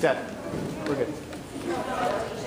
Dad, we're good.